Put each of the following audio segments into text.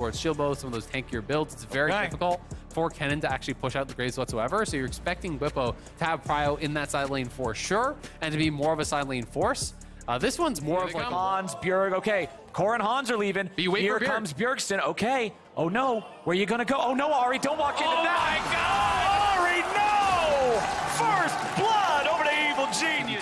towards shield bow, some of those tankier builds. It's very Okay. difficult for Kennen to actually push out the Graves whatsoever. So you're expecting Bwipo to have Prio in that side lane for sure, and to be more of a side lane force. Uh, this one's more Here of like come. a Hans, Bjerg, okay. Core and Hans are leaving. But Here Bjerg. comes Bjergsen, okay. Oh no, where are you gonna go? Oh no, Ahri, don't walk into Oh that. Ahri, no! First blood over to Evil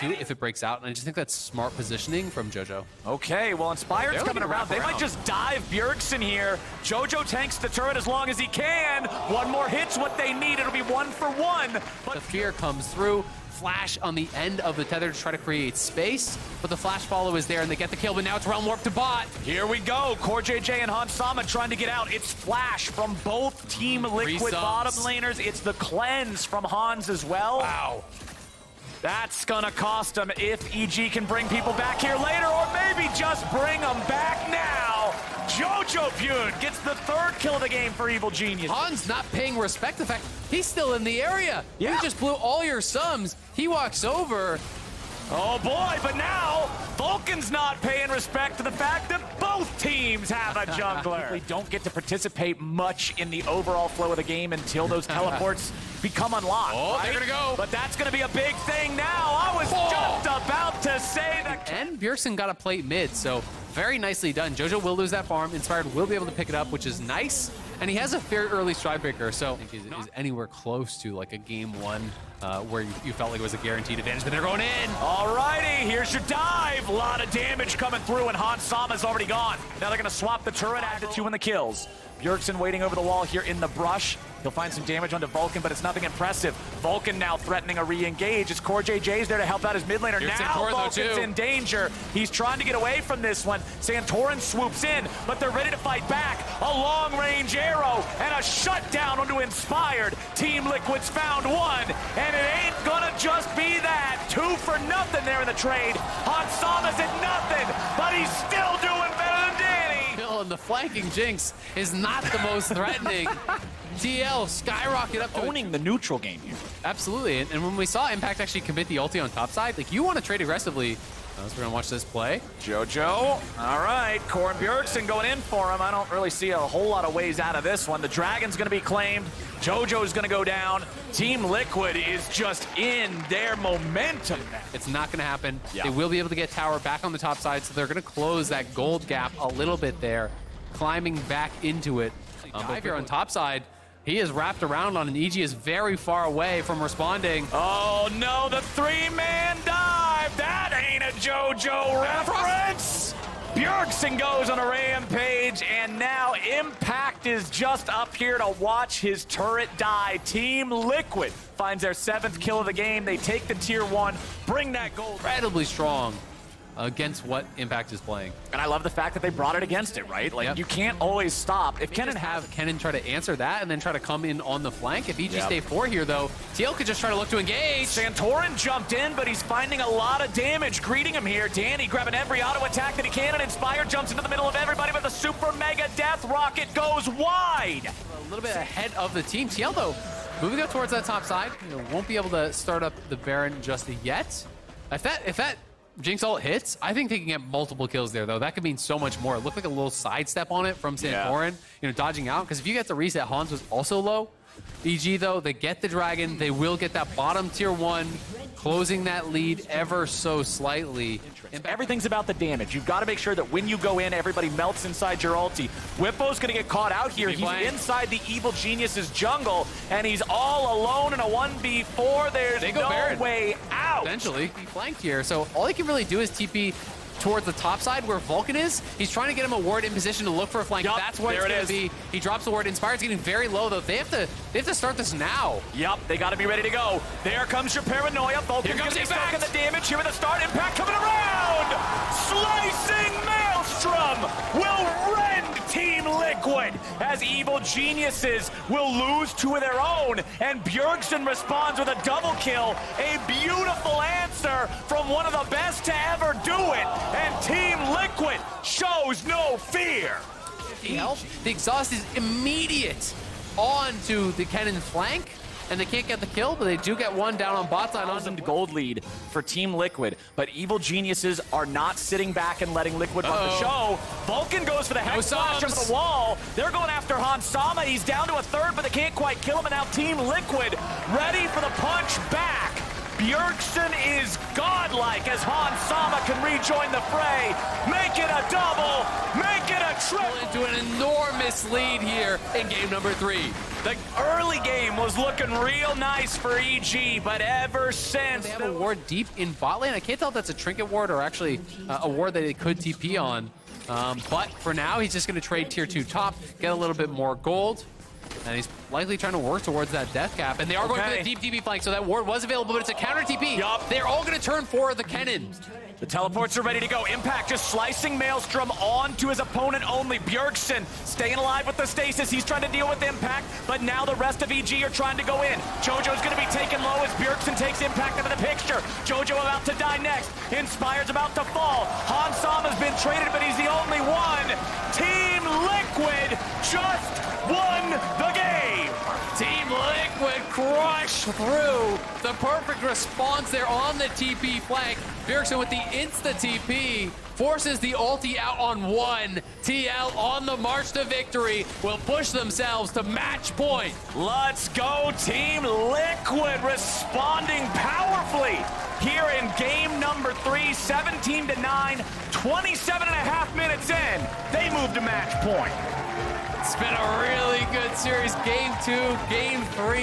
Genius. too if it breaks out, and I just think that's smart positioning from JoJo. Okay, well, Inspired's They're coming looking to around. They might just dive Bjergsen here. Jojo tanks the turret as long as he can. One more hit's what they need. It'll be one for one. But The fear comes through. Flash on the end of the tether to try to create space, but the flash follow is there and they get the kill, but now it's realm warp to bot. Here we go. Core JJ and Han Sama trying to get out. It's Flash from both Team Liquid subs. bottom laners. It's the cleanse from Hans as well. Wow. That's gonna cost him if EG can bring people back here later, or maybe just bring them back now. Jojopyun gets the third kill of the game for Evil Genius. Han's not paying respect. The fact he's still in the area. Yeah. You just blew all your sums. He walks over. Oh boy, but now Vulcan's not paying respect to the fact that both teams have a jungler. we don't get to participate much in the overall flow of the game until those teleports become unlocked. Oh, they're gonna go. But that's gonna be a big thing now. I was Oh. just about to say that. And Bjergsen got a plate mid, so very nicely done. Jojo will lose that farm. Inspired will be able to pick it up, which is nice. And he has a very early stride breaker, so I think is, is anywhere close to like a game one uh, where you, you felt like it was a guaranteed advantage, but they're going in. Alrighty, here's your dive. A lot of damage coming through, and Han Sama's already gone. Now they're gonna swap the turret, add the two in the kills. Bjergsen waiting over the wall here in the brush. He'll find some damage onto Vulcan, but it's nothing impressive. Vulcan now threatening a re-engage. It's Core JJ's there to help out his mid laner. Here's now Santorin, Vulcan's in danger. He's trying to get away from this one. Santorin swoops in, but they're ready to fight back. A long-range arrow and a shutdown onto Inspired. Team Liquid's found one, and it ain't gonna just be that. Two for nothing there in the trade. Han Sama's at nothing, but he's still doing better than Danny. And the flanking Jinx is not the most threatening. TL skyrocket up to Owning the neutral game here. Absolutely, and, and when we saw Impact actually commit the ulti on top side, like you want to trade aggressively. So we're gonna watch this play. Jojo. All right, Corin Bjergsen going in for him. I don't really see a whole lot of ways out of this one. The Dragon's going to be claimed. Jojo's going to go down. Team Liquid is just in their momentum now. It's not gonna happen. Yeah. They will be able to get Tower back on the top side, so they're gonna close that gold gap a little bit there, climbing back into it. Um, but if you're on top side, he is wrapped around on an EG is very far away from responding. Oh no, the three-man dive! That ain't a JoJo reference! Bjergsen goes on a rampage, and now Impact is just up here to watch his turret die. Team Liquid finds their seventh kill of the game. They take the tier one, bring that gold. Incredibly strong against what Impact is playing. And I love the fact that they brought it against it, right? Like, Yep. you can't always stop. If Kennen have Kennen try to answer that and then try to come in on the flank. If EG Yep. stay four here though, TL could just try to look to engage. Santorin jumped in, but he's finding a lot of damage greeting him here. Danny grabbing every auto attack that he can, and Inspire jumps into the middle of everybody, but the super mega death rocket goes wide. a little bit ahead of the team. TL though, moving up towards that top side, you know, won't be able to start up the Baron just yet. If that if that Jinx ult hits, I think they can get multiple kills there though. That could mean so much more. It looked like a little sidestep on it from Yeah. Santorin, you know, dodging out. Because if you get the reset, Hans was also low. EG though, they get the dragon. They will get that bottom tier one, closing that lead ever so slightly. And Everything's about the damage. You've got to make sure that when you go in, everybody melts inside your ulti. Bwipo's going to get caught out here. He's flanked. inside the Evil Genius's jungle, and he's all alone in a 1v4. There's no Baron. way out. Eventually, he flanked here. So all he can really do is TP towards the top side where Vulcan is. He's trying to get him a ward in position to look for a flank. Yup, That's where there it's it going to be. He drops the ward. Inspired's getting very low though. They have to. They have to start this now. Yep, they got to be ready to go. There comes your paranoia. Vulcan's going comes to be stuck in the damage. Here with the start. Impact coming around. Slicing Maelstrom will rend Team Liquid as Evil Geniuses will lose two of their own. And Bjergsen responds with a double kill. A beautiful answer from one of the best to ever do it. And Team Liquid shows no fear. The exhaust is immediate onto the Kennen flank. And they can't get the kill, but they do get one down on bot side. On gold lead for Team Liquid, but Evil Geniuses are not sitting back and letting Liquid run the show. Vulcan goes for the hex slash over the wall. They're going after Hans Sama. He's down to a third, but they can't quite kill him. And now Team Liquid ready for the punch back. Bjergsen is godlike as Hans Sama can rejoin the fray. Make it a double, make it a triple. Into an enormous lead here in game number three. The early game was looking real nice for EG, but ever since... They have a ward deep in bot lane. I can't tell if that's a trinket ward or actually uh, a ward that they could TP on. Um, but for now, he's just going to trade tier 2 top, get a little bit more gold. And he's likely trying to work towards that death cap. And they are okay. going for the deep TP flank, so that ward was available, but it's a counter TP. Yup. They're all going to turn for the Kennen. The teleports are ready to go. Impact just slicing Maelstrom onto his opponent only. Bjergsen staying alive with the stasis. He's trying to deal with Impact, but now the rest of EG are trying to go in. Jojo's going to be taken low as Bjergsen takes Impact out of the picture. Jojo about to die next. Inspired's about to fall. Hans Sama's been traded, but he's the only crushed through the perfect response there on the TP flank. Bjergsen with the insta-TP forces the ulti out on one. TL on the march to victory will push themselves to match point. Let's go, Team Liquid, responding powerfully here in game number three, 17 to 9, 27 and a half minutes in. They move to match point. It's been a really good series. Game two, game three.